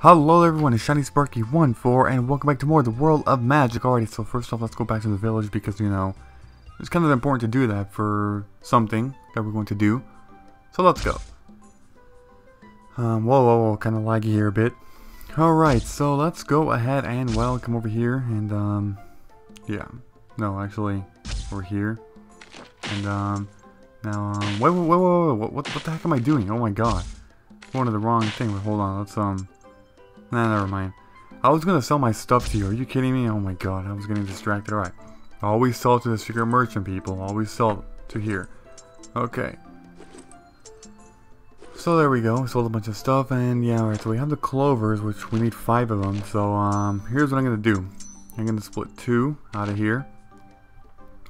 Hello everyone, it's Shiny Sparky 14 and welcome back to more of the World of Magic. Alrighty, so first off, let's go back to the village because, you know, it's kind of important to do that for something that we're going to do. So let's go. Um, whoa, whoa, whoa, kind of laggy here a bit. Alright, so let's go ahead and, well, come over here and, um, yeah. No, actually, over here. And, um, now, um, wait, wait, wait, wait, wait, what, what the heck am I doing? Oh my god. Going to the wrong thing, but hold on, let's, um, Nah, never mind. I was gonna sell my stuff to you. Are you kidding me? Oh my god, I was getting distracted. Alright. Always sell to the secret merchant, people. Always sell to here. Okay. So there we go. We sold a bunch of stuff, and yeah, alright. So we have the clovers, which we need five of them. So um, here's what I'm gonna do. I'm gonna split two out of here,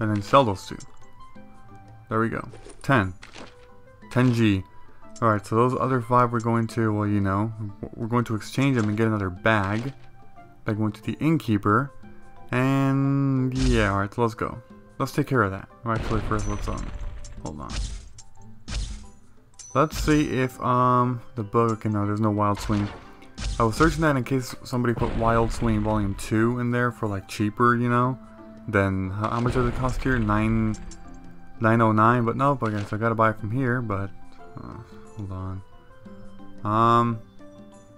and then sell those two. There we go. 10. 10G. Alright, so those other five we're going to, well, you know, we're going to exchange them and get another bag. By going to the innkeeper. And, yeah, alright, so let's go. Let's take care of that. actually, first, let's, um, hold on. Let's see if, um, the bug, okay, no, there's no Wild Swing. I was searching that in case somebody put Wild Swing Volume 2 in there for, like, cheaper, you know? Then, how much does it cost here? 9... 909, but nope, I guess I gotta buy it from here, but... Uh, Hold on. Um,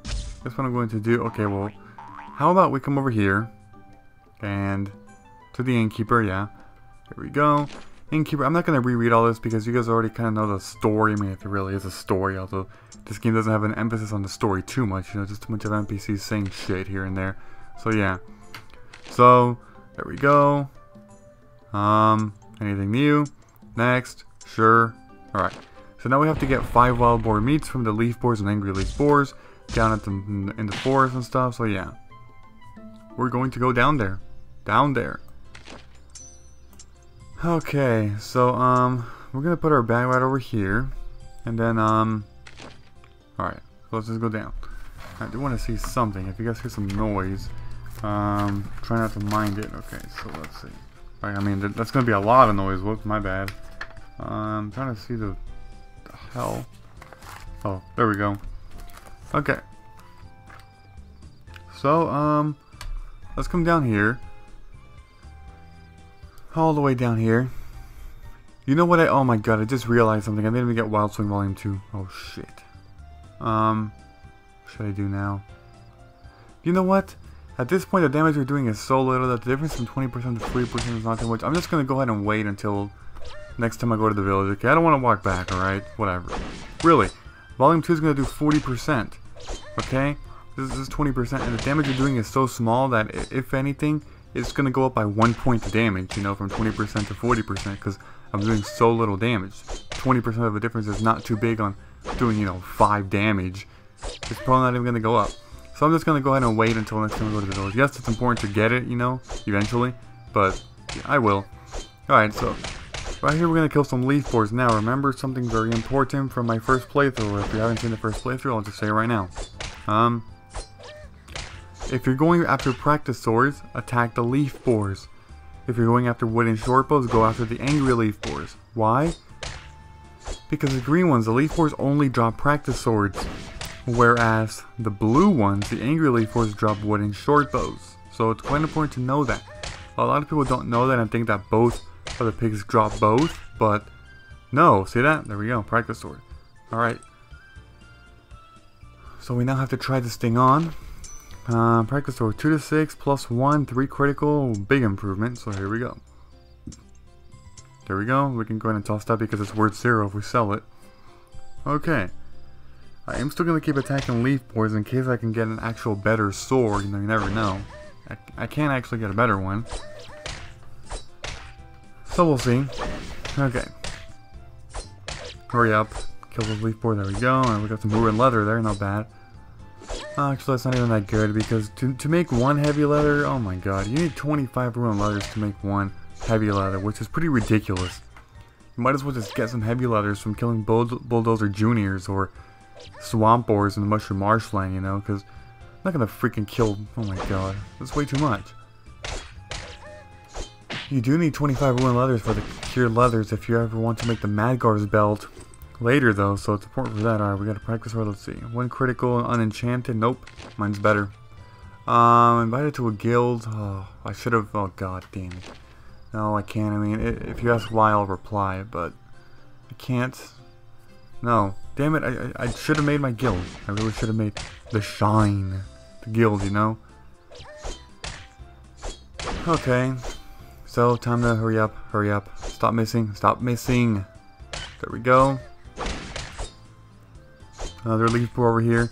guess what I'm going to do. Okay, well, how about we come over here and to the innkeeper. Yeah, here we go. Innkeeper. I'm not going to reread all this because you guys already kind of know the story. I mean, if it really is a story, although this game doesn't have an emphasis on the story too much. You know, just a bunch of NPCs saying shit here and there. So yeah. So there we go. Um, anything new? Next. Sure. All right. So now we have to get five wild boar meats from the leaf boars and angry leaf boars down at the in the forest and stuff. So yeah, we're going to go down there, down there. Okay, so um, we're gonna put our bag right over here, and then um, all right, so let's just go down. I do want to see something. If you guys hear some noise, um, try not to mind it. Okay, so let's see. Right, I mean, that's gonna be a lot of noise. Whoops, my bad. Um, I'm trying to see the hell? Oh, there we go. Okay. So, um, let's come down here. All the way down here. You know what I, oh my god, I just realized something. I didn't even get Wild Swing Volume 2. Oh shit. Um, what should I do now? You know what? At this point, the damage we're doing is so little that the difference from 20% to 40% is not too much. I'm just going to go ahead and wait until next time I go to the village. Okay, I don't want to walk back, alright? Whatever. Really. Volume 2 is going to do 40%. Okay? This is 20%, and the damage you're doing is so small that, if anything, it's going to go up by one point of damage, you know, from 20% to 40%, because I'm doing so little damage. 20% of the difference is not too big on doing, you know, 5 damage. It's probably not even going to go up. So I'm just going to go ahead and wait until next time I go to the village. Yes, it's important to get it, you know, eventually, but yeah, I will. Alright, so Right here we're going to kill some leaf boars. Now remember something very important from my first playthrough. If you haven't seen the first playthrough, I'll just say it right now. Um, if you're going after practice swords, attack the leaf boars. If you're going after wooden short bows, go after the angry leaf boars. Why? Because the green ones, the leaf boars only drop practice swords. Whereas the blue ones, the angry leaf boars drop wooden short bows. So it's quite important to know that. A lot of people don't know that and think that both the pigs drop both, but no, see that? There we go, practice sword. Alright. So we now have to try this thing on. Uh, practice sword, 2 to 6, plus 1, 3 critical, big improvement, so here we go. There we go, we can go ahead and toss that because it's worth 0 if we sell it. Okay. I am still going to keep attacking leaf boars in case I can get an actual better sword, you know, you never know. I, I can actually get a better one. So we'll see. Okay. Hurry up. Kill the leaf boar. There we go. And we got some ruined leather there. Not bad. Uh, actually, that's not even that good because to, to make one heavy leather, oh my god, you need 25 ruined leathers to make one heavy leather, which is pretty ridiculous. You might as well just get some heavy leathers from killing bull bulldozer juniors or swamp boars in the mushroom marshland, you know, because I'm not gonna freaking kill. Oh my god, that's way too much. You do need 25 ruined leathers for the cured leathers if you ever want to make the Madgar's belt. later though, so it's important for that. Alright, we gotta practice where let's see. One critical unenchanted. Nope. Mine's better. Um, invited to a guild. Oh, I should have. Oh, god damn it. No, I can't. I mean, if you ask why, I'll reply, but I can't. No. Damn it, I, I, I should have made my guild. I really should have made the Shine. The guild, you know? Okay. So, time to hurry up, hurry up. Stop missing, stop missing. There we go. Another leaf boar over here.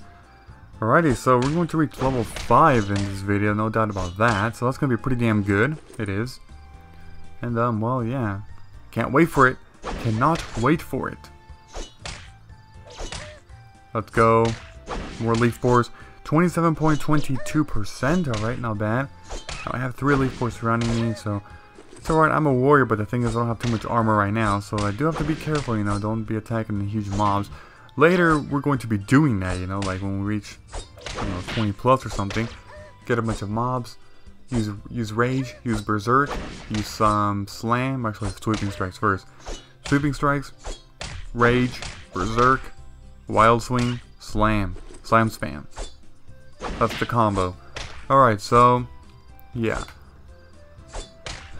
Alrighty, so we're going to reach level 5 in this video, no doubt about that. So that's going to be pretty damn good. It is. And, um, well, yeah. Can't wait for it. Cannot wait for it. Let's go. More leaf boars. 27.22%. Alright, not bad. I have three leaf boars surrounding me, so alright. I'm a warrior, but the thing is I don't have too much armor right now, so I do have to be careful, you know. Don't be attacking the huge mobs. Later, we're going to be doing that, you know, like when we reach, don't know, 20 plus or something. Get a bunch of mobs. Use use Rage, use Berserk, use some um, Slam, actually Sweeping Strikes first. Sweeping Strikes, Rage, Berserk, Wild Swing, Slam. Slam Spam. That's the combo. Alright, so, yeah.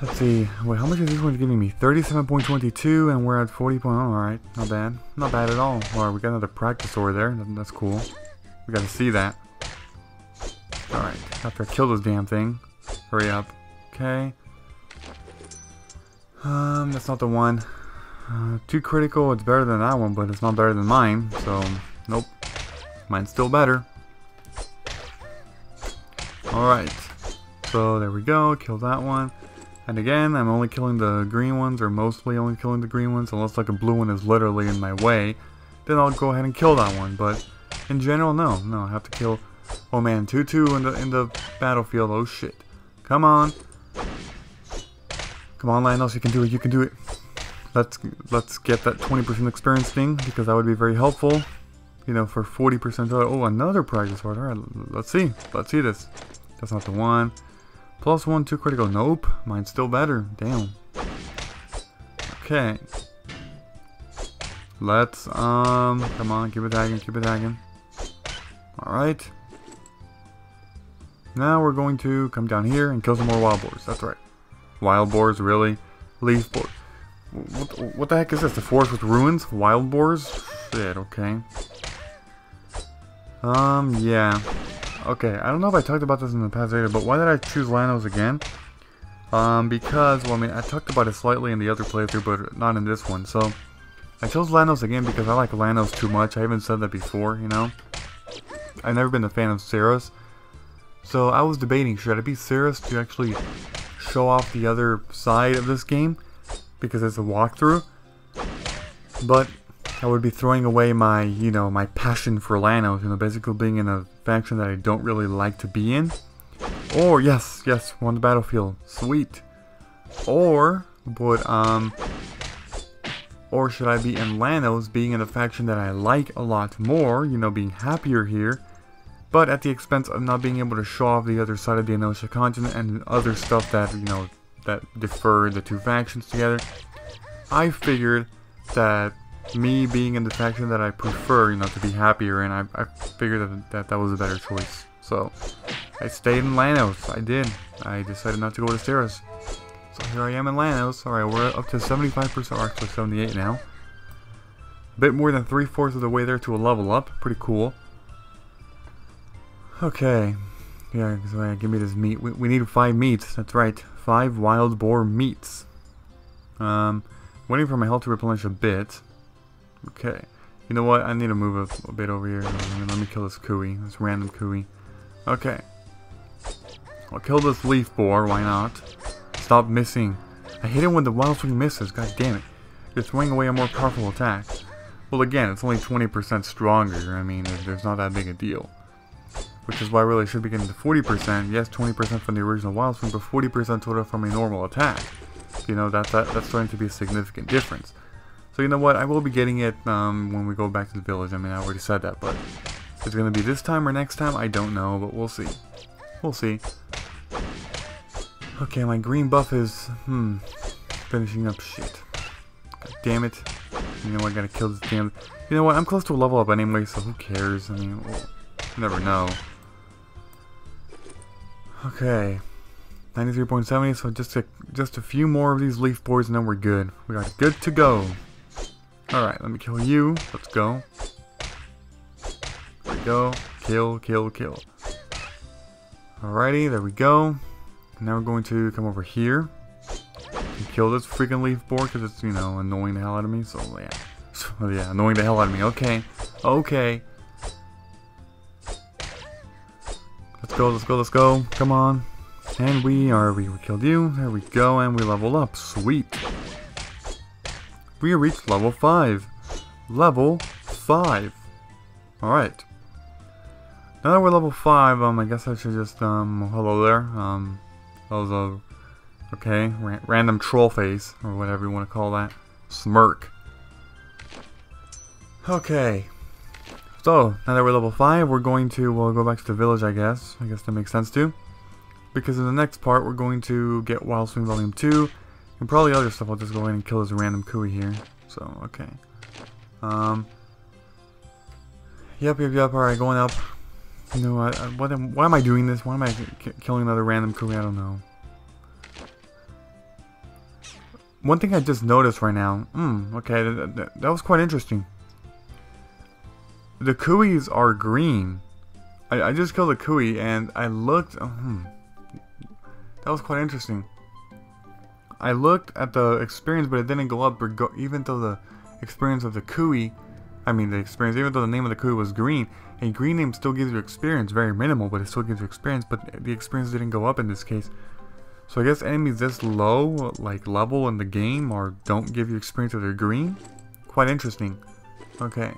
Let's see. Wait, how much is this one giving me? 37.22, and we're at 40. Oh, Alright, not bad. Not bad at all. Alright, we got another practice over there. That's cool. We got to see that. Alright, after I kill this damn thing. Hurry up. Okay. Um, that's not the one. Uh, too critical, it's better than that one, but it's not better than mine, so, nope. Mine's still better. Alright. So, there we go, kill that one. And again, I'm only killing the green ones, or mostly only killing the green ones, unless like a blue one is literally in my way. Then I'll go ahead and kill that one, but in general, no. No, I have to kill... Oh man, 2-2 in the, in the battlefield, oh shit. Come on. Come on, Lanos, you can do it, you can do it. Let's let's get that 20% experience thing, because that would be very helpful. You know, for 40% Oh, another practice sword. Alright, let's see. Let's see this. That's not the one. Plus one, two critical. Nope. Mine's still better. Damn. Okay. Let's, um, come on, keep attacking, keep attacking. Alright. Now we're going to come down here and kill some more wild boars. That's right. Wild boars, really? Leaf boars. What, what the heck is this? The forest with ruins? Wild boars? Shit, okay. Um, yeah. Okay, I don't know if I talked about this in the past video, but why did I choose Lanos again? Um, because, well, I mean, I talked about it slightly in the other playthrough, but not in this one. So, I chose Lanos again because I like Lanos too much. I haven't said that before, you know? I've never been a fan of Seros. So, I was debating, should I be Seros to actually show off the other side of this game? because it's a walkthrough. But I would be throwing away my, you know, my passion for Lanos, you know, basically being in a faction that I don't really like to be in. Or, yes, yes, won the battlefield. Sweet. Or, would, um, or should I be in Lanos, being in a faction that I like a lot more, you know, being happier here, but at the expense of not being able to show off the other side of the Anosha continent and other stuff that, you know, that defer the two factions together. I figured that me being in the faction that I prefer, you know, to be happier, and I, I figured that, that that was a better choice. So, I stayed in Lanos. I did. I decided not to go to Seros. So here I am in Lanos. Alright, we're up to 75%, or actually 78 now. A bit more than three-fourths of the way there to a level up. Pretty cool. Okay. Yeah, so yeah, give me this meat. We, we need five meats. That's right five wild boar meats. Um, waiting for my health to replenish a bit. Okay. You know what? I need to move a, a bit over here. Let me kill this Kui. This random Kui. Okay. I'll kill this leaf boar. Why not? Stop missing. I hit him when the wild swing misses. God damn it. You're throwing away a more powerful attack. Well, again, it's only 20% stronger. I mean, there's not that big a deal which is why I really should be getting to 40%. Yes, 20% from the original Wild Swing, but 40% total from a normal attack. You know, that, that, that's starting to be a significant difference. So you know what, I will be getting it um, when we go back to the village. I mean, I already said that, but it's going to be this time or next time, I don't know, but we'll see. We'll see. Okay, my green buff is, hmm, finishing up shit. God damn it. You know, I gotta kill this damn... You know what, I'm close to a level up anyway, so who cares? I mean, never know. Okay. 93.70, so just a, just a few more of these leaf boars and then we're good. We are good to go. Alright, let me kill you. Let's go. There we go. Kill, kill, kill. Alrighty, there we go. Now we're going to come over here and kill this freaking leaf boar because it's, you know, annoying the hell out of me. So, yeah. So, yeah, annoying the hell out of me. Okay. Okay. Let's go, let's go, let's go. Come on. And we are, we killed you. There we go, and we level up. Sweet. We reached level 5. Level 5. Alright. Now that we're level 5, um, I guess I should just, um, hello there. Um, that was a, okay, ran random troll face, or whatever you want to call that. Smirk. Okay. So, now that we're level 5, we're going to, well, go back to the village, I guess. I guess that makes sense too. Because in the next part, we're going to get Wild Swing Volume 2, and probably other stuff. I'll just go ahead and kill this random Kui here. So, okay. Um. Yep, yep, yep, alright, going up. You know what, what am, why am I doing this? Why am I killing another random Kui? I don't know. One thing I just noticed right now, hmm, okay, that, that, that was quite interesting. The Kuis are green. I, I just killed a Kui and I looked. Oh, hmm. That was quite interesting. I looked at the experience, but it didn't go up, even though the experience of the Kui, I mean the experience, even though the name of the Kui was green, a green name still gives you experience, very minimal, but it still gives you experience, but the experience didn't go up in this case. So I guess enemies this low, like level in the game, or don't give you experience if they're green? Quite interesting. Okay.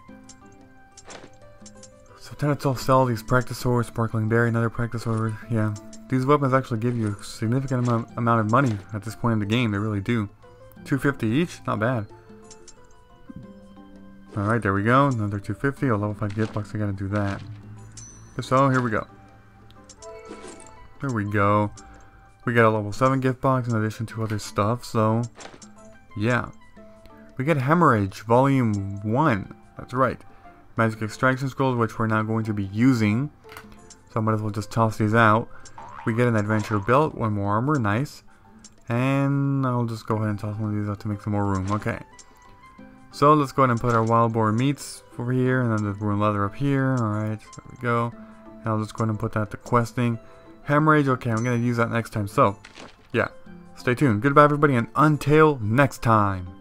So Tenetzel sell these practice swords, sparkling berry, another practice sword. Yeah, these weapons actually give you a significant amount, amount of money at this point in the game. They really do. 250 each, not bad. Alright, there we go. Another 250. A level 5 gift box. I gotta do that. So, here we go. There we go. We got a level 7 gift box in addition to other stuff, so... Yeah. We get Hemorrhage, Volume 1. That's right. Magic extraction scrolls, which we're now going to be using. So I might as well just toss these out. We get an adventure belt, one more armor, nice. And I'll just go ahead and toss one of these out to make some more room. Okay. So let's go ahead and put our wild boar meats over here, and then the rune leather up here. Alright, there we go. And I'll just go ahead and put that to questing. Hemorrhage, okay, I'm going to use that next time. So, yeah, stay tuned. Goodbye, everybody, and until next time.